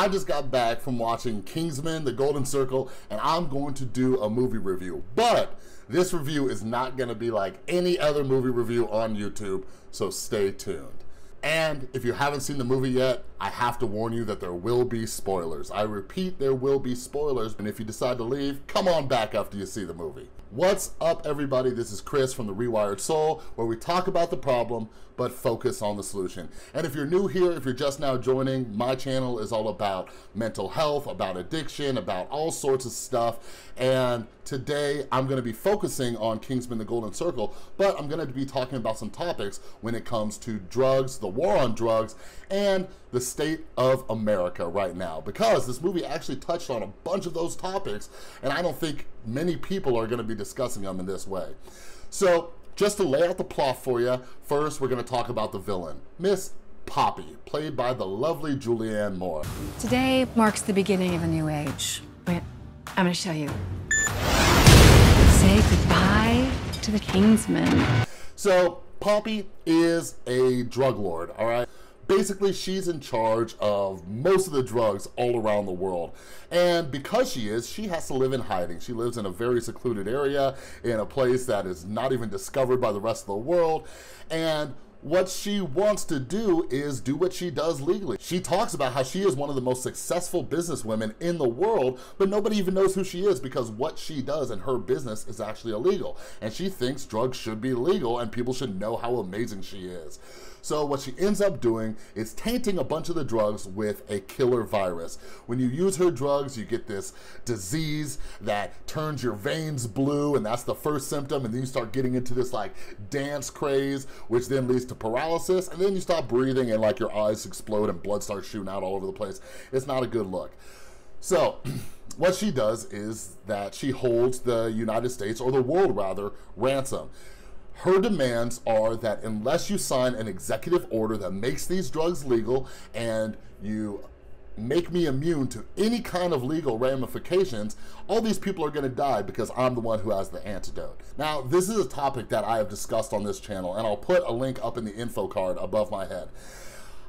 I just got back from watching Kingsman, The Golden Circle, and I'm going to do a movie review. But this review is not gonna be like any other movie review on YouTube, so stay tuned. And if you haven't seen the movie yet, I have to warn you that there will be spoilers. I repeat, there will be spoilers, and if you decide to leave, come on back after you see the movie. What's up, everybody? This is Chris from The Rewired Soul, where we talk about the problem, but focus on the solution. And if you're new here, if you're just now joining, my channel is all about mental health, about addiction, about all sorts of stuff. And today I'm gonna be focusing on Kingsman The Golden Circle, but I'm gonna be talking about some topics when it comes to drugs, the war on drugs, and the state of America right now. Because this movie actually touched on a bunch of those topics, and I don't think many people are gonna be discussing them in this way. So just to lay out the plot for you, first we're gonna talk about the villain, Miss Poppy, played by the lovely Julianne Moore. Today marks the beginning of a new age. Wait, I'm gonna show you. Say goodbye to the Kingsman. So, Poppy is a drug lord, all right? Basically, she's in charge of most of the drugs all around the world. And because she is, she has to live in hiding. She lives in a very secluded area, in a place that is not even discovered by the rest of the world. And what she wants to do is do what she does legally. She talks about how she is one of the most successful businesswomen in the world, but nobody even knows who she is because what she does in her business is actually illegal. And she thinks drugs should be legal and people should know how amazing she is. So what she ends up doing is tainting a bunch of the drugs with a killer virus. When you use her drugs, you get this disease that turns your veins blue, and that's the first symptom, and then you start getting into this like dance craze, which then leads to paralysis, and then you stop breathing and like your eyes explode and blood starts shooting out all over the place. It's not a good look. So, what she does is that she holds the United States, or the world rather, ransom. Her demands are that unless you sign an executive order that makes these drugs legal and you make me immune to any kind of legal ramifications, all these people are gonna die because I'm the one who has the antidote. Now, this is a topic that I have discussed on this channel, and I'll put a link up in the info card above my head.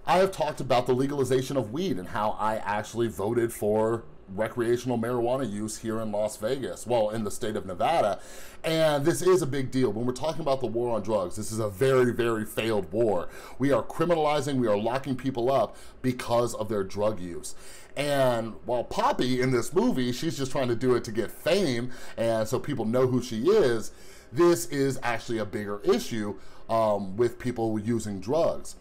I have talked about the legalization of weed and how I actually voted for recreational marijuana use here in Las Vegas, well, in the state of Nevada. And this is a big deal. When we're talking about the war on drugs, this is a very, very failed war. We are criminalizing, we are locking people up because of their drug use. And while Poppy in this movie, she's just trying to do it to get fame and so people know who she is, this is actually a bigger issue um, with people using drugs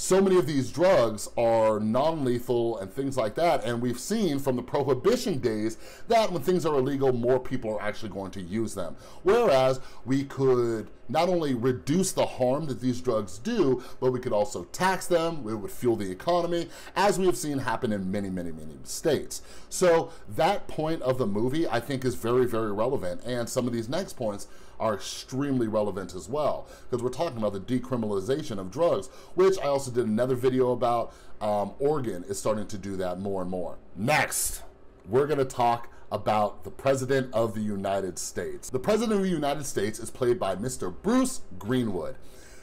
so many of these drugs are non-lethal and things like that. And we've seen from the prohibition days that when things are illegal, more people are actually going to use them. Whereas we could not only reduce the harm that these drugs do, but we could also tax them, it would fuel the economy, as we have seen happen in many, many, many states. So that point of the movie, I think, is very, very relevant. And some of these next points are extremely relevant as well, because we're talking about the decriminalization of drugs, which I also did another video about. Um, Oregon is starting to do that more and more. Next, we're gonna talk about the President of the United States. The President of the United States is played by Mr. Bruce Greenwood.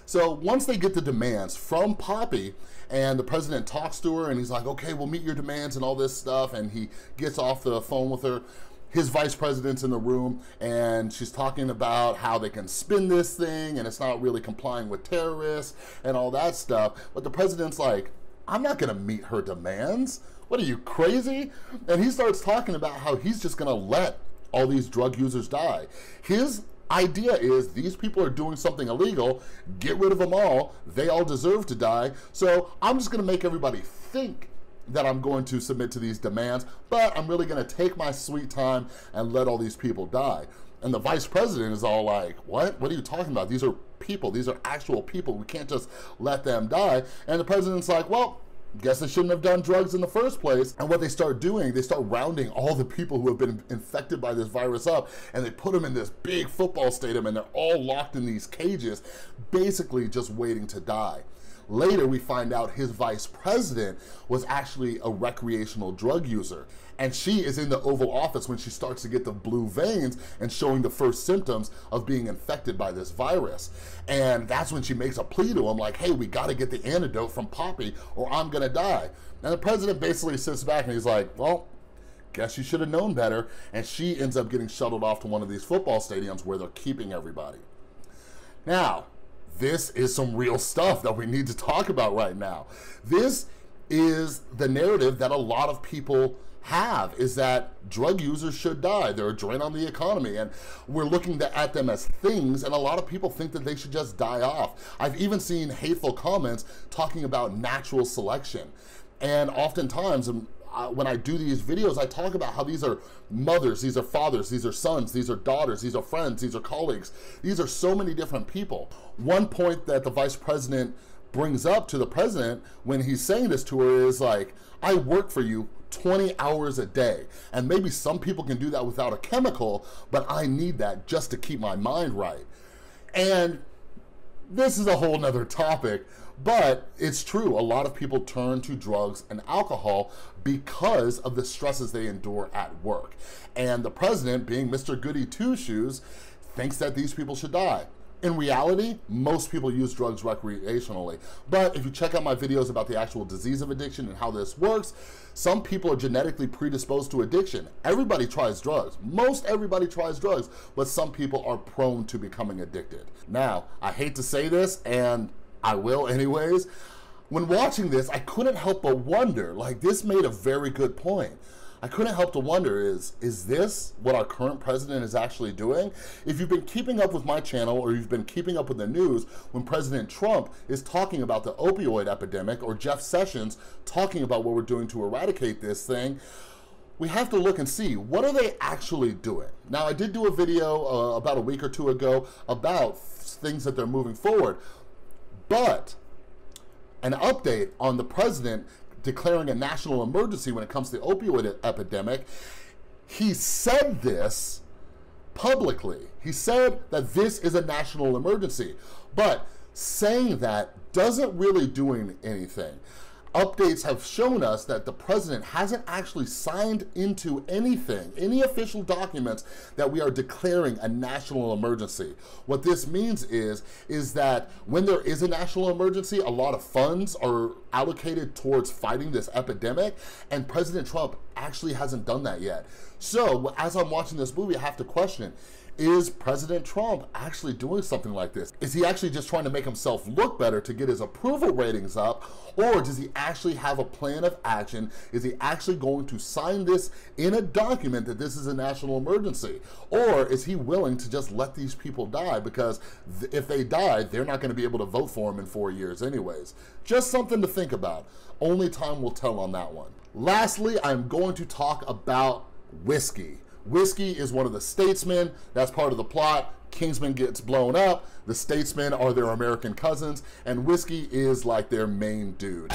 So once they get the demands from Poppy, and the president talks to her, and he's like, okay, we'll meet your demands and all this stuff, and he gets off the phone with her, his vice president's in the room and she's talking about how they can spin this thing and it's not really complying with terrorists and all that stuff. But the president's like, I'm not gonna meet her demands. What are you, crazy? And he starts talking about how he's just gonna let all these drug users die. His idea is these people are doing something illegal, get rid of them all, they all deserve to die, so I'm just gonna make everybody think that I'm going to submit to these demands, but I'm really gonna take my sweet time and let all these people die. And the vice president is all like, what? What are you talking about? These are people, these are actual people. We can't just let them die. And the president's like, well, guess they shouldn't have done drugs in the first place. And what they start doing, they start rounding all the people who have been infected by this virus up and they put them in this big football stadium and they're all locked in these cages, basically just waiting to die. Later, we find out his vice president was actually a recreational drug user. And she is in the Oval Office when she starts to get the blue veins and showing the first symptoms of being infected by this virus. And that's when she makes a plea to him, like, hey, we gotta get the antidote from Poppy or I'm gonna die. And the president basically sits back and he's like, well, guess you should have known better. And she ends up getting shuttled off to one of these football stadiums where they're keeping everybody. Now, this is some real stuff that we need to talk about right now. This is the narrative that a lot of people have is that drug users should die. They're a drain on the economy, and we're looking at them as things, and a lot of people think that they should just die off. I've even seen hateful comments talking about natural selection. And oftentimes, um, uh, when I do these videos, I talk about how these are mothers, these are fathers, these are sons, these are daughters, these are friends, these are colleagues. These are so many different people. One point that the vice president brings up to the president when he's saying this to her is like, I work for you 20 hours a day. And maybe some people can do that without a chemical, but I need that just to keep my mind right. And this is a whole nother topic, but it's true. A lot of people turn to drugs and alcohol because of the stresses they endure at work. And the president, being Mr. Goody Two Shoes, thinks that these people should die. In reality, most people use drugs recreationally. But if you check out my videos about the actual disease of addiction and how this works, some people are genetically predisposed to addiction. Everybody tries drugs. Most everybody tries drugs, but some people are prone to becoming addicted. Now, I hate to say this, and I will anyways. When watching this, I couldn't help but wonder, like this made a very good point. I couldn't help to wonder is, is this what our current president is actually doing? If you've been keeping up with my channel or you've been keeping up with the news when President Trump is talking about the opioid epidemic or Jeff Sessions talking about what we're doing to eradicate this thing, we have to look and see what are they actually doing. Now, I did do a video uh, about a week or two ago about things that they're moving forward, but an update on the president declaring a national emergency when it comes to the opioid epidemic. He said this publicly. He said that this is a national emergency. But saying that doesn't really do anything updates have shown us that the president hasn't actually signed into anything, any official documents that we are declaring a national emergency. What this means is, is that when there is a national emergency, a lot of funds are allocated towards fighting this epidemic, and President Trump actually hasn't done that yet. So as I'm watching this movie, I have to question, is President Trump actually doing something like this? Is he actually just trying to make himself look better to get his approval ratings up? Or does he actually have a plan of action? Is he actually going to sign this in a document that this is a national emergency? Or is he willing to just let these people die? Because th if they die, they're not going to be able to vote for him in four years anyways. Just something to think about. Only time will tell on that one. Lastly, I'm going to talk about whiskey. Whiskey is one of the statesmen. That's part of the plot. Kingsman gets blown up. The statesmen are their American cousins, and Whiskey is like their main dude.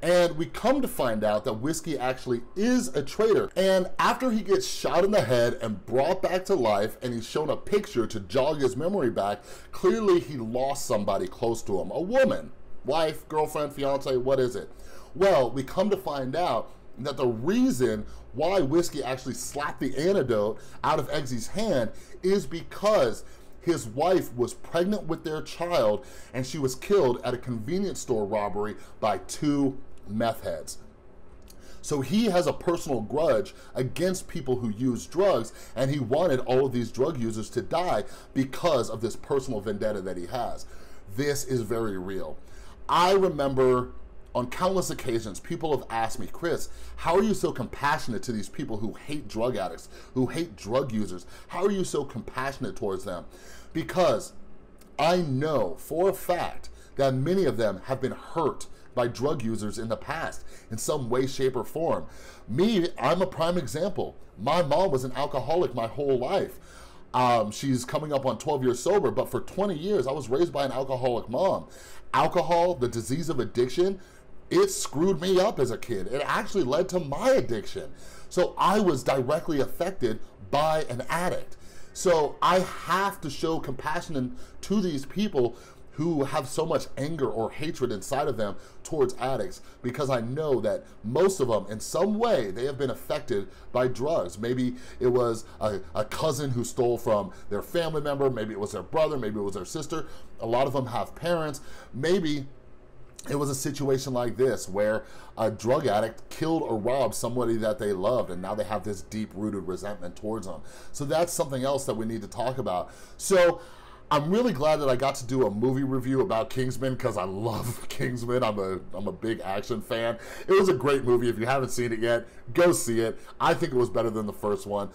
And we come to find out that Whiskey actually is a traitor. And after he gets shot in the head and brought back to life, and he's shown a picture to jog his memory back, clearly he lost somebody close to him. A woman, wife, girlfriend, fiance, what is it? Well, we come to find out that the reason why Whiskey actually slapped the antidote out of Eggsy's hand is because his wife was pregnant with their child and she was killed at a convenience store robbery by two meth heads. So he has a personal grudge against people who use drugs, and he wanted all of these drug users to die because of this personal vendetta that he has. This is very real. I remember on countless occasions, people have asked me, Chris, how are you so compassionate to these people who hate drug addicts, who hate drug users? How are you so compassionate towards them? Because I know for a fact that many of them have been hurt by drug users in the past in some way, shape, or form. Me, I'm a prime example. My mom was an alcoholic my whole life. Um, she's coming up on 12 years sober, but for 20 years, I was raised by an alcoholic mom. Alcohol, the disease of addiction, it screwed me up as a kid. It actually led to my addiction. So I was directly affected by an addict. So I have to show compassion to these people who have so much anger or hatred inside of them towards addicts because I know that most of them in some way they have been affected by drugs. Maybe it was a, a, cousin who stole from their family member, maybe it was their brother, maybe it was their sister. A lot of them have parents. Maybe it was a situation like this where a drug addict killed or robbed somebody that they loved and now they have this deep rooted resentment towards them. So that's something else that we need to talk about. So I'm really glad that I got to do a movie review about Kingsman because I love Kingsman. I'm a I'm a big action fan. It was a great movie. If you haven't seen it yet, go see it. I think it was better than the first one.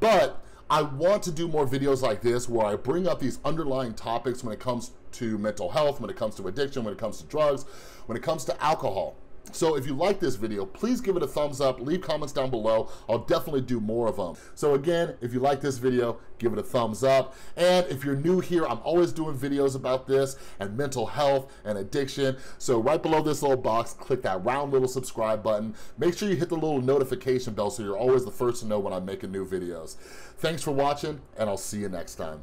But I want to do more videos like this where I bring up these underlying topics when it comes to mental health, when it comes to addiction, when it comes to drugs, when it comes to alcohol. So if you like this video, please give it a thumbs up, leave comments down below. I'll definitely do more of them. So again, if you like this video, give it a thumbs up. And if you're new here, I'm always doing videos about this and mental health and addiction. So right below this little box, click that round little subscribe button. Make sure you hit the little notification bell so you're always the first to know when I'm making new videos. Thanks for watching, and I'll see you next time.